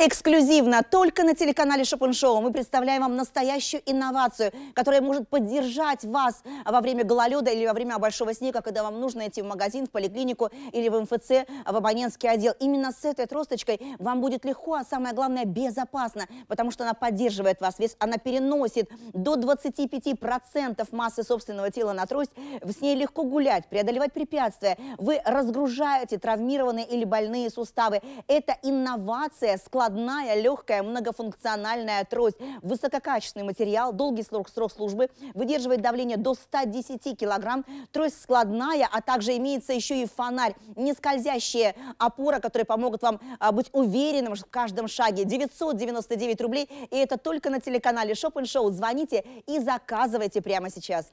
Эксклюзивно только на телеканале Шопен Шоу мы представляем вам настоящую инновацию, которая может поддержать вас во время гололеда или во время большого снега, когда вам нужно идти в магазин, в поликлинику или в МФЦ, в абонентский отдел. Именно с этой тросточкой вам будет легко, а самое главное безопасно, потому что она поддерживает вас вес, она переносит до 25% массы собственного тела на трость. С ней легко гулять, преодолевать препятствия. Вы разгружаете травмированные или больные суставы. Это инновация склад складная, легкая, многофункциональная трость. Высококачественный материал, долгий срок, срок службы, выдерживает давление до 110 килограмм. Трость складная, а также имеется еще и фонарь. Не скользящая опора, которая помогут вам а, быть уверенным в каждом шаге. 999 рублей. И это только на телеканале Шоп Шоу. Звоните и заказывайте прямо сейчас.